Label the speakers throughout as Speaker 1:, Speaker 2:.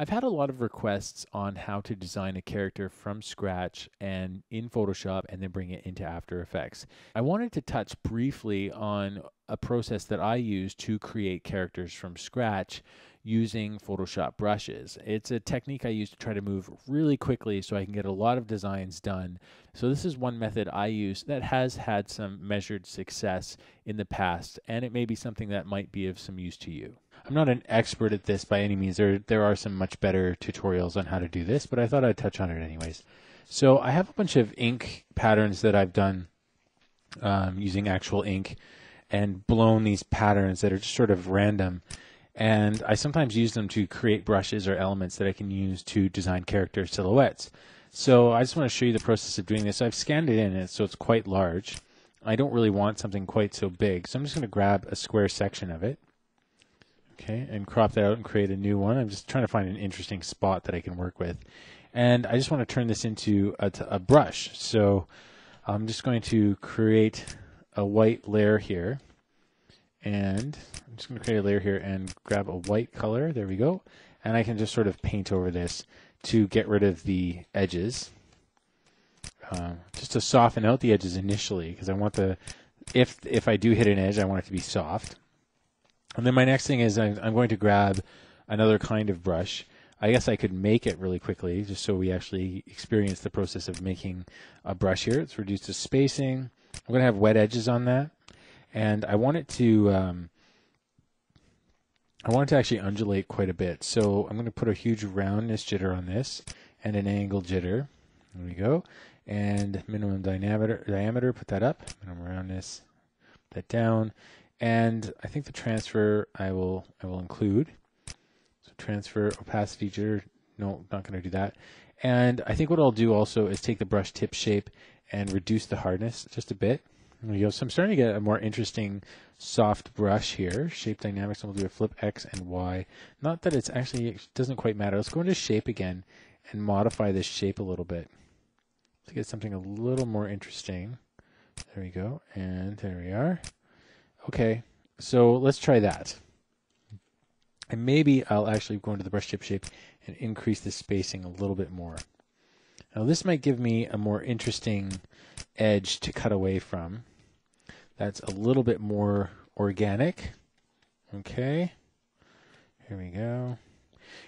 Speaker 1: I've had a lot of requests on how to design a character from scratch and in Photoshop and then bring it into After Effects. I wanted to touch briefly on a process that I use to create characters from scratch using Photoshop brushes. It's a technique I use to try to move really quickly so I can get a lot of designs done. So this is one method I use that has had some measured success in the past and it may be something that might be of some use to you. I'm not an expert at this by any means. There there are some much better tutorials on how to do this, but I thought I'd touch on it anyways. So I have a bunch of ink patterns that I've done um, using actual ink and blown these patterns that are just sort of random. And I sometimes use them to create brushes or elements that I can use to design character silhouettes. So I just want to show you the process of doing this. I've scanned it in, so it's quite large. I don't really want something quite so big, so I'm just going to grab a square section of it Okay, and crop that out and create a new one. I'm just trying to find an interesting spot that I can work with. And I just want to turn this into a, a brush. So I'm just going to create a white layer here. And I'm just going to create a layer here and grab a white color. There we go. And I can just sort of paint over this to get rid of the edges. Uh, just to soften out the edges initially because I want the if if I do hit an edge I want it to be soft and then my next thing is I'm, I'm going to grab another kind of brush. I guess I could make it really quickly just so we actually experience the process of making a brush here. It's reduced to spacing. I'm going to have wet edges on that. And I want it to um, I want it to actually undulate quite a bit. So I'm going to put a huge roundness jitter on this and an angle jitter. There we go. And minimum diameter, diameter put that up. Minimum roundness, that down and I think the transfer I will I will include. So transfer opacity jitter. No, not going to do that. And I think what I'll do also is take the brush tip shape and reduce the hardness just a bit. There you go. So I'm starting to get a more interesting soft brush here. Shape dynamics. And we'll do a flip X and Y. Not that it's actually it doesn't quite matter. Let's go into shape again and modify this shape a little bit to get something a little more interesting. There we go. And there we are. Okay, so let's try that. And maybe I'll actually go into the brush tip shape and increase the spacing a little bit more. Now this might give me a more interesting edge to cut away from. That's a little bit more organic. Okay, here we go.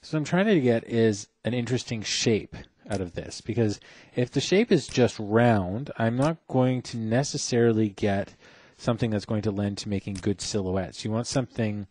Speaker 1: So what I'm trying to get is an interesting shape out of this because if the shape is just round, I'm not going to necessarily get something that's going to lend to making good silhouettes. You want something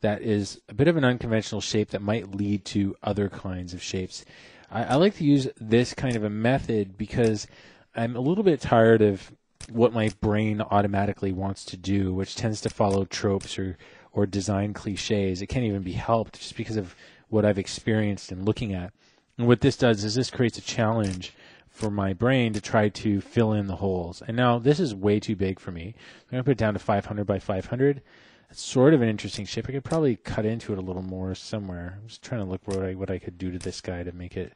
Speaker 1: that is a bit of an unconventional shape that might lead to other kinds of shapes. I, I like to use this kind of a method because I'm a little bit tired of what my brain automatically wants to do, which tends to follow tropes or, or design cliches. It can't even be helped just because of what I've experienced and looking at. And what this does is this creates a challenge for my brain to try to fill in the holes. And now this is way too big for me. I'm going to put it down to 500 by 500. It's sort of an interesting shape. I could probably cut into it a little more somewhere. I'm just trying to look what I, what I could do to this guy to make it.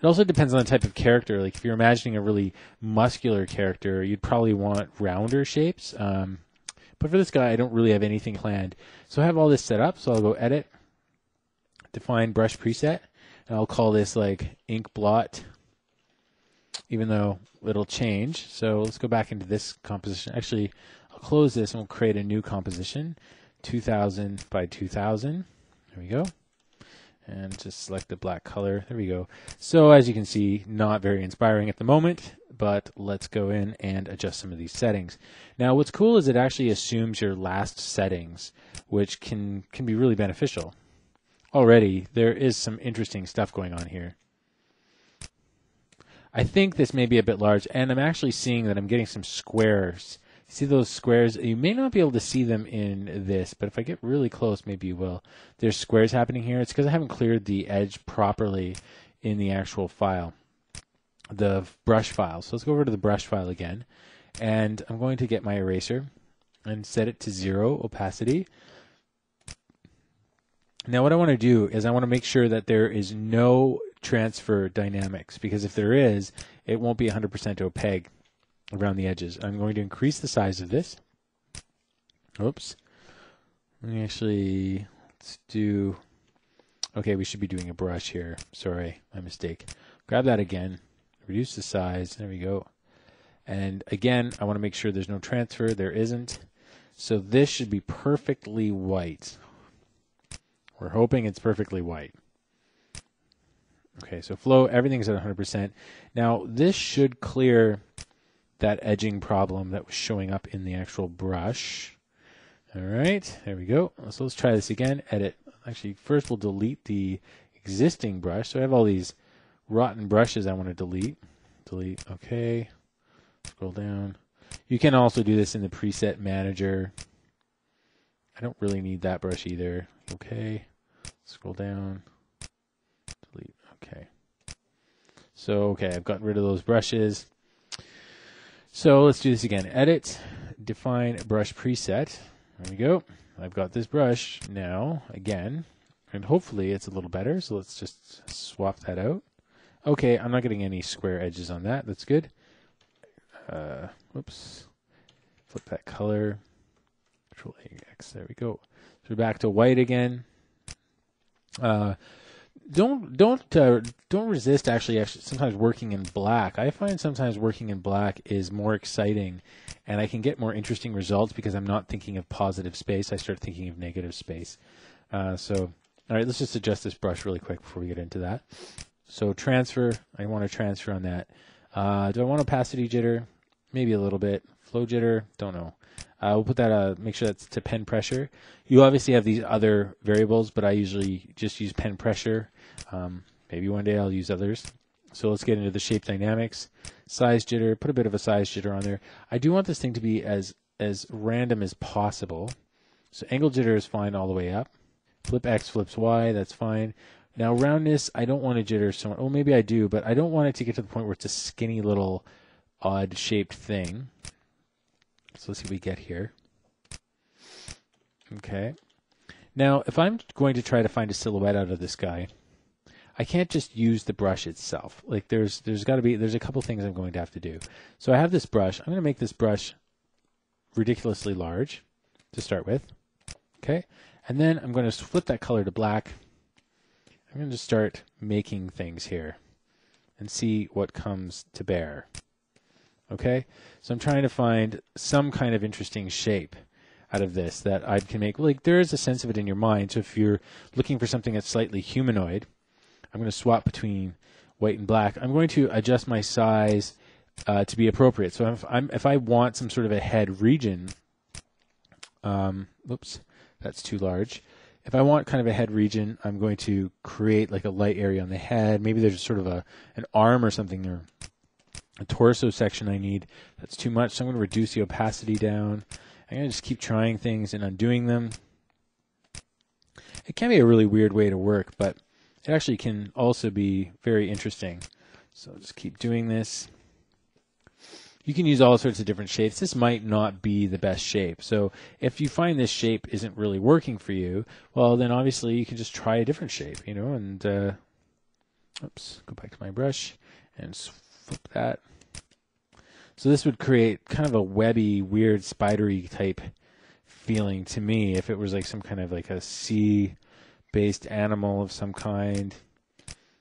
Speaker 1: It also depends on the type of character. Like if you're imagining a really muscular character, you'd probably want rounder shapes. Um, but for this guy, I don't really have anything planned. So I have all this set up. So I'll go edit, define brush preset, and I'll call this like ink blot even though it'll change. So let's go back into this composition. Actually, I'll close this and we'll create a new composition, 2000 by 2000. There we go. And just select the black color. There we go. So as you can see, not very inspiring at the moment, but let's go in and adjust some of these settings. Now what's cool is it actually assumes your last settings, which can, can be really beneficial. Already, there is some interesting stuff going on here. I think this may be a bit large, and I'm actually seeing that I'm getting some squares. See those squares? You may not be able to see them in this, but if I get really close, maybe you will. There's squares happening here. It's because I haven't cleared the edge properly in the actual file, the brush file. So let's go over to the brush file again, and I'm going to get my eraser and set it to zero opacity. Now what I want to do is I want to make sure that there is no transfer dynamics because if there is, it won't be 100% opaque around the edges. I'm going to increase the size of this. Oops. Let me actually, let's do Okay, we should be doing a brush here. Sorry, my mistake. Grab that again, reduce the size. There we go. And again, I want to make sure there's no transfer. There isn't. So this should be perfectly white. We're hoping it's perfectly white. Okay, so flow, everything's at 100%. Now, this should clear that edging problem that was showing up in the actual brush. All right, there we go. So let's try this again. Edit. Actually, first we'll delete the existing brush. So I have all these rotten brushes I want to delete. Delete. Okay. Scroll down. You can also do this in the preset manager. I don't really need that brush either. Okay. Scroll down. Delete. Okay. So, okay, I've gotten rid of those brushes. So let's do this again. Edit, define brush preset. There we go. I've got this brush now again, and hopefully it's a little better. So let's just swap that out. Okay, I'm not getting any square edges on that. That's good. Uh, whoops. Flip that color. Control X. There we go. So we're back to white again. Uh, don't don't uh, don't resist actually, actually sometimes working in black. I find sometimes working in black is more exciting, and I can get more interesting results because I'm not thinking of positive space. I start thinking of negative space. Uh, so, all right, let's just adjust this brush really quick before we get into that. So transfer, I want to transfer on that. Uh, do I want opacity jitter? Maybe a little bit. Flow jitter, don't know. Uh, we'll put that, uh, make sure that's to pen pressure. You obviously have these other variables, but I usually just use pen pressure. Um, maybe one day I'll use others. So let's get into the shape dynamics. Size jitter, put a bit of a size jitter on there. I do want this thing to be as, as random as possible. So angle jitter is fine all the way up. Flip X flips Y, that's fine. Now roundness, I don't want to jitter so much. Oh, maybe I do, but I don't want it to get to the point where it's a skinny little odd shaped thing. So let's see what we get here. Okay. Now, if I'm going to try to find a silhouette out of this guy, I can't just use the brush itself. Like there's there's got to be there's a couple things I'm going to have to do. So I have this brush. I'm going to make this brush ridiculously large to start with. Okay? And then I'm going to flip that color to black. I'm going to start making things here and see what comes to bear. Okay? So I'm trying to find some kind of interesting shape out of this that I can make. Like there is a sense of it in your mind. So if you're looking for something that's slightly humanoid, I'm going to swap between white and black. I'm going to adjust my size uh, to be appropriate. So if, I'm, if I want some sort of a head region, um, oops, that's too large. If I want kind of a head region, I'm going to create like a light area on the head. Maybe there's sort of a an arm or something or a torso section I need. That's too much, so I'm going to reduce the opacity down. I'm going to just keep trying things and undoing them. It can be a really weird way to work, but it actually can also be very interesting. So just keep doing this. You can use all sorts of different shapes. This might not be the best shape. So if you find this shape isn't really working for you, well, then obviously you can just try a different shape, you know, and, uh, oops, go back to my brush and flip that. So this would create kind of a webby, weird, spidery type feeling to me if it was like some kind of like a sea based animal of some kind.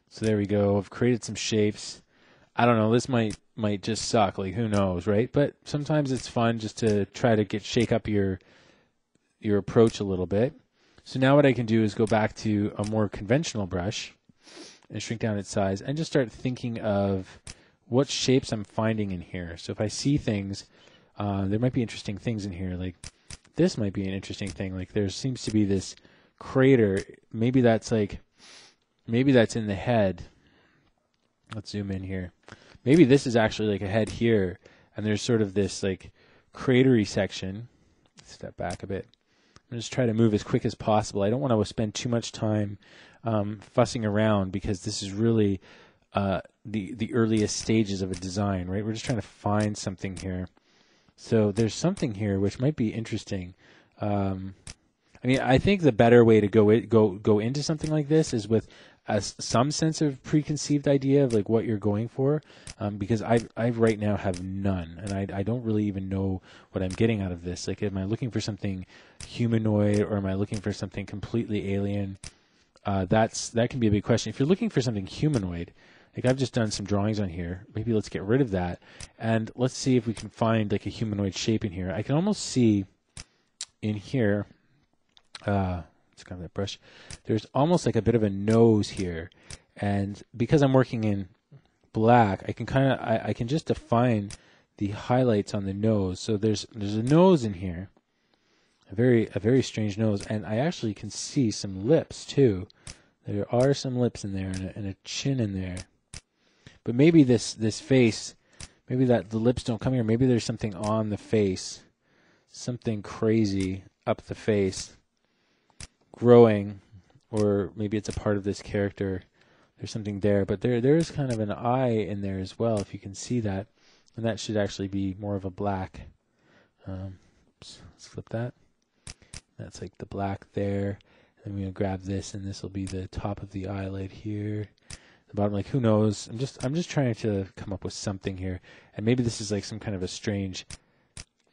Speaker 1: So there we go. I've created some shapes. I don't know. This might might just suck. Like who knows, right? But sometimes it's fun just to try to get shake up your your approach a little bit. So now what I can do is go back to a more conventional brush and shrink down its size and just start thinking of what shapes I'm finding in here. So if I see things, uh, there might be interesting things in here. Like this might be an interesting thing. Like there seems to be this crater. Maybe that's like, maybe that's in the head. Let's zoom in here. Maybe this is actually like a head here, and there's sort of this like cratery section. Step back a bit. I'm just try to move as quick as possible. I don't want to spend too much time um, fussing around because this is really uh, the the earliest stages of a design, right? We're just trying to find something here. So there's something here which might be interesting. Um, I mean, I think the better way to go go go into something like this is with some sense of preconceived idea of like what you're going for, um, because I I right now have none, and I I don't really even know what I'm getting out of this. Like, am I looking for something humanoid or am I looking for something completely alien? uh, that's that can be a big question. If you're looking for something humanoid, like I've just done some drawings on here, maybe let's get rid of that and let's see if we can find like a humanoid shape in here. I can almost see in here, uh, let's grab that brush. There's almost like a bit of a nose here, and because I'm working in black, I can kind of I, I can just define the highlights on the nose. So there's there's a nose in here, a very a very strange nose, and I actually can see some lips too. There are some lips in there and a, and a chin in there. But maybe this this face, maybe that the lips don't come here. Maybe there's something on the face, something crazy up the face, growing, or maybe it's a part of this character. There's something there, but there there is kind of an eye in there as well, if you can see that, and that should actually be more of a black. Um, oops, let's flip that. That's like the black there. And we're gonna grab this, and this will be the top of the eyelid here the bottom. Like who knows? I'm just I'm just trying to come up with something here, and maybe this is like some kind of a strange,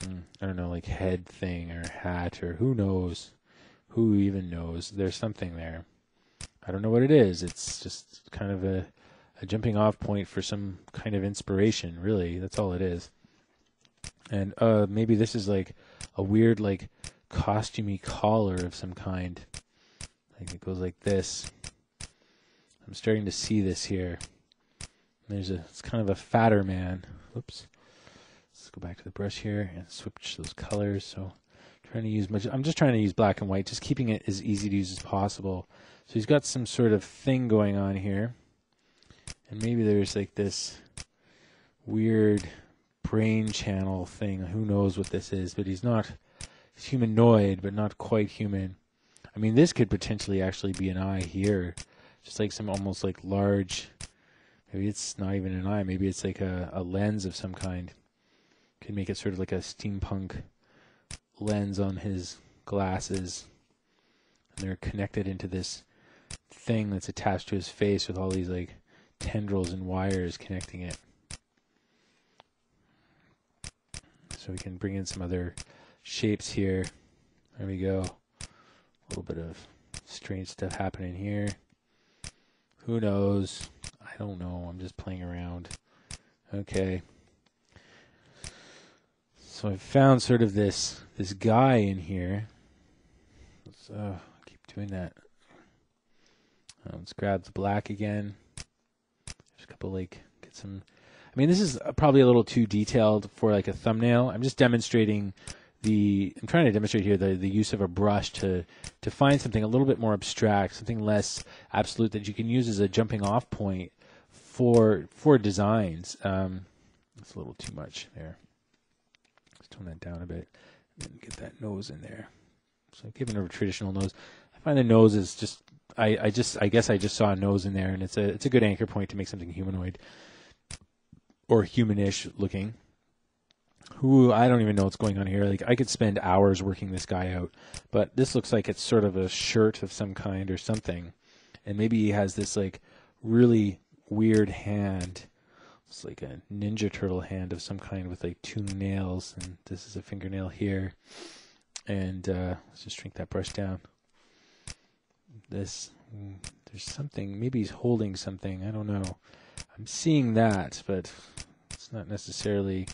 Speaker 1: mm, I don't know, like head thing or hat or who knows, who even knows? There's something there. I don't know what it is. It's just kind of a a jumping off point for some kind of inspiration. Really, that's all it is. And uh, maybe this is like a weird like costumey collar of some kind. Like it goes like this. I'm starting to see this here. There's a, it's kind of a fatter man. Oops. Let's go back to the brush here and switch those colors. So trying to use much, I'm just trying to use black and white, just keeping it as easy to use as possible. So he's got some sort of thing going on here. And maybe there's like this weird brain channel thing. Who knows what this is, but he's not, humanoid, but not quite human. I mean, this could potentially actually be an eye here just like some almost like large maybe it's not even an eye maybe it's like a, a lens of some kind. Could make it sort of like a steampunk lens on his glasses. And they're connected into this thing that's attached to his face with all these like tendrils and wires connecting it. So we can bring in some other shapes here. There we go. A little bit of strange stuff happening here who knows? I don't know. I'm just playing around. Okay. So I found sort of this this guy in here. Let's uh, keep doing that. Uh, let's grab the black again. There's a couple like get some. I mean, this is probably a little too detailed for like a thumbnail. I'm just demonstrating the I'm trying to demonstrate here the, the use of a brush to to find something a little bit more abstract, something less absolute that you can use as a jumping off point for for designs. Um, it's a little too much there. Let's tone that down a bit and get that nose in there. So I'm giving given a traditional nose, I find the nose is just I, I just I guess I just saw a nose in there and it's a it's a good anchor point to make something humanoid or humanish looking who I don't even know what's going on here. Like I could spend hours working this guy out, but this looks like it's sort of a shirt of some kind or something, and maybe he has this like really weird hand. It's like a ninja turtle hand of some kind with like two nails, and this is a fingernail here. And uh, let's just shrink that brush down. This there's something. Maybe he's holding something. I don't know. I'm seeing that, but it's not necessarily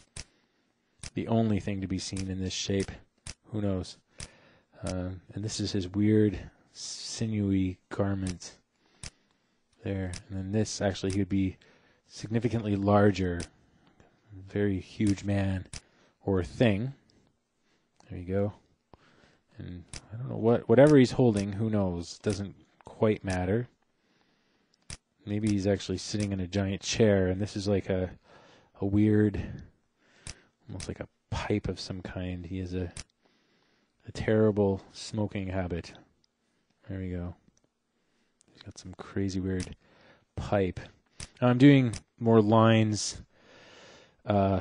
Speaker 1: the only thing to be seen in this shape. Who knows? Uh, and this is his weird, sinewy garment there. And then this, actually, he would be significantly larger, very huge man or thing. There you go. And I don't know what, whatever he's holding, who knows? Doesn't quite matter. Maybe he's actually sitting in a giant chair, and this is like a, a weird almost like a pipe of some kind. He has a a terrible smoking habit. There we go. He's got some crazy weird pipe. I'm doing more lines, uh,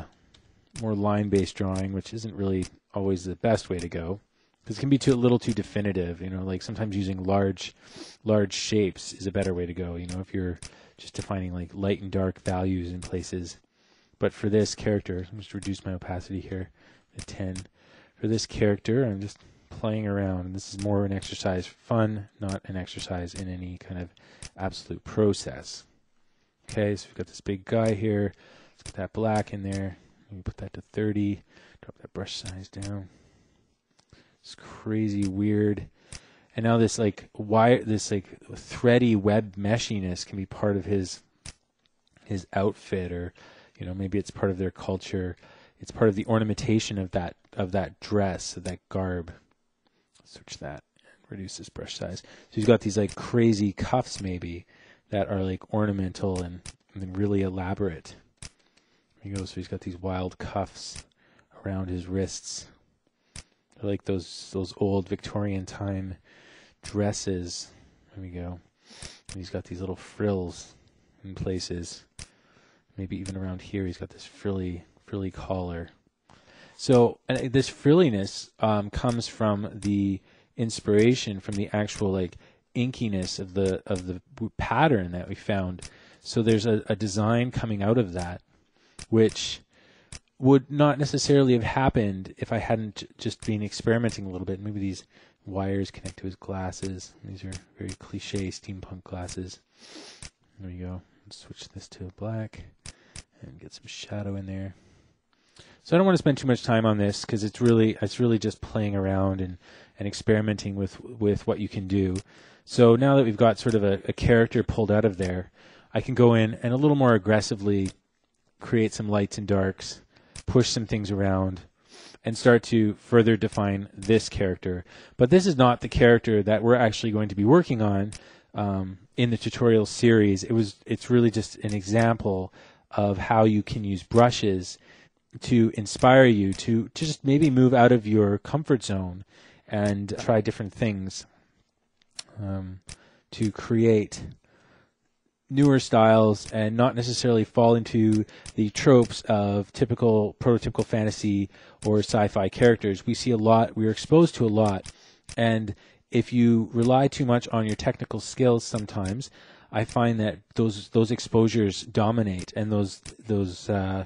Speaker 1: more line-based drawing, which isn't really always the best way to go because it can be too a little too definitive. You know, like sometimes using large, large shapes is a better way to go. You know, if you're just defining like light and dark values in places, but for this character, I'm just reduce my opacity here to 10. For this character, I'm just playing around. And this is more an exercise fun, not an exercise in any kind of absolute process. Okay, so we've got this big guy here. Let's get that black in there. Maybe put that to 30. Drop that brush size down. It's crazy weird. And now this like wire, this like thready web meshiness can be part of his his outfit, or you know maybe it's part of their culture. It's part of the ornamentation of that of that dress, of that garb. Switch that. Reduce this brush size. So he's got these like crazy cuffs maybe that are like ornamental and, and really elaborate. There you go. So he's got these wild cuffs around his wrists. They're like those those old Victorian time dresses. There we go. And he's got these little frills in places. Maybe even around here, he's got this frilly frilly collar. So this frilliness um, comes from the inspiration from the actual like inkiness of the of the pattern that we found. So there's a, a design coming out of that, which would not necessarily have happened if I hadn't just been experimenting a little bit. Maybe these wires connect to his glasses. These are very cliche steampunk glasses. There we go. Let's switch this to black and get some shadow in there. So I don't want to spend too much time on this because it's really it's really just playing around and, and experimenting with with what you can do. So now that we've got sort of a, a character pulled out of there, I can go in and a little more aggressively create some lights and darks, push some things around, and start to further define this character. But this is not the character that we're actually going to be working on um, in the tutorial series. It was it's really just an example of how you can use brushes to inspire you to, just maybe move out of your comfort zone and try different things um, to create newer styles and not necessarily fall into the tropes of typical prototypical fantasy or sci-fi characters. We see a lot, we're exposed to a lot, and if you rely too much on your technical skills sometimes, I find that those those exposures dominate and those those uh,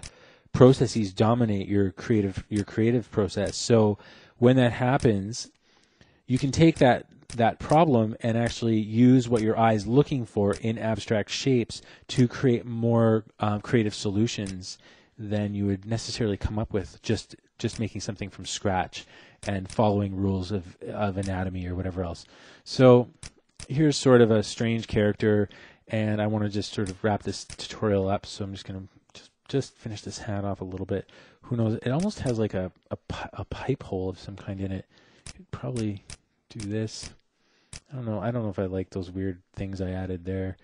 Speaker 1: processes dominate your creative your creative process. So when that happens, you can take that that problem and actually use what your eye is looking for in abstract shapes to create more um, creative solutions than you would necessarily come up with just just making something from scratch and following rules of of anatomy or whatever else. So here's sort of a strange character, and I want to just sort of wrap this tutorial up. So I'm just gonna just just finish this hat off a little bit. Who knows? It almost has like a a, a pipe hole of some kind in it. Could probably do this. I don't know. I don't know if I like those weird things I added there.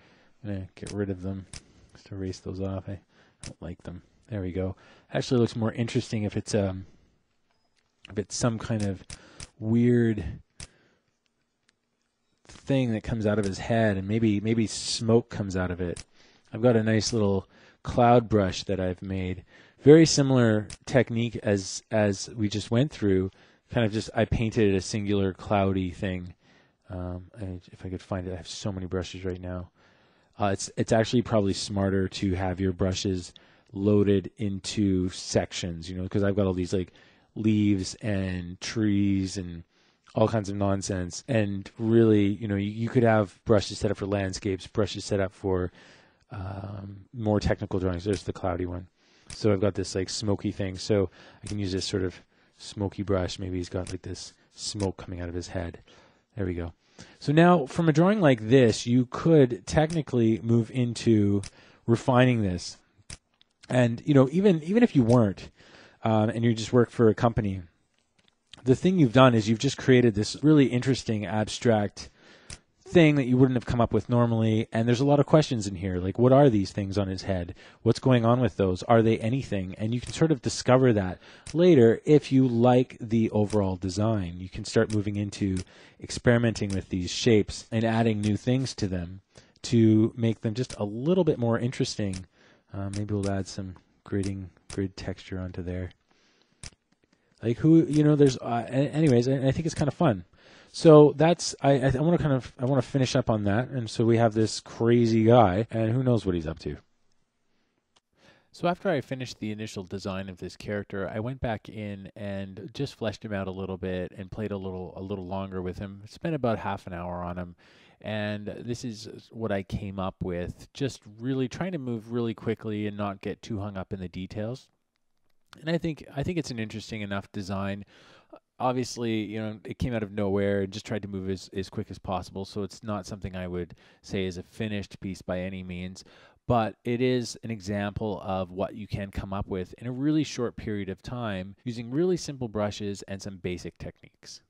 Speaker 1: I'm gonna get rid of them. Just erase those off. I don't like them. There we go. Actually, looks more interesting if it's um if it's some kind of weird thing that comes out of his head, and maybe maybe smoke comes out of it. I've got a nice little cloud brush that I've made, very similar technique as as we just went through. Kind of just I painted a singular cloudy thing. Um, if I could find it, I have so many brushes right now. Uh, it's it's actually probably smarter to have your brushes loaded into sections, you know, because I've got all these like leaves and trees and all kinds of nonsense. And really, you know, you, you could have brushes set up for landscapes, brushes set up for um, more technical drawings. There's the cloudy one. So I've got this like smoky thing. So I can use this sort of smoky brush. Maybe he's got like this smoke coming out of his head. There we go. So now from a drawing like this, you could technically move into refining this. And you know, even even if you weren't, um, and you just work for a company, the thing you've done is you've just created this really interesting abstract thing that you wouldn't have come up with normally. And there's a lot of questions in here, like what are these things on his head? What's going on with those? Are they anything? And you can sort of discover that later if you like the overall design. You can start moving into experimenting with these shapes and adding new things to them to make them just a little bit more interesting. Uh, maybe we'll add some gridding grid texture onto there. Like who you know, there's uh, anyways, I, I think it's kind of fun. So that's I I, I want to kind of I want to finish up on that, and so we have this crazy guy, and who knows what he's up to. So after I finished the initial design of this character, I went back in and just fleshed him out a little bit and played a little a little longer with him. Spent about half an hour on him. And this is what I came up with, just really trying to move really quickly and not get too hung up in the details. And I think I think it's an interesting enough design obviously, you know, it came out of nowhere and just tried to move as, as quick as possible. So it's not something I would say is a finished piece by any means, but it is an example of what you can come up with in a really short period of time using really simple brushes and some basic techniques.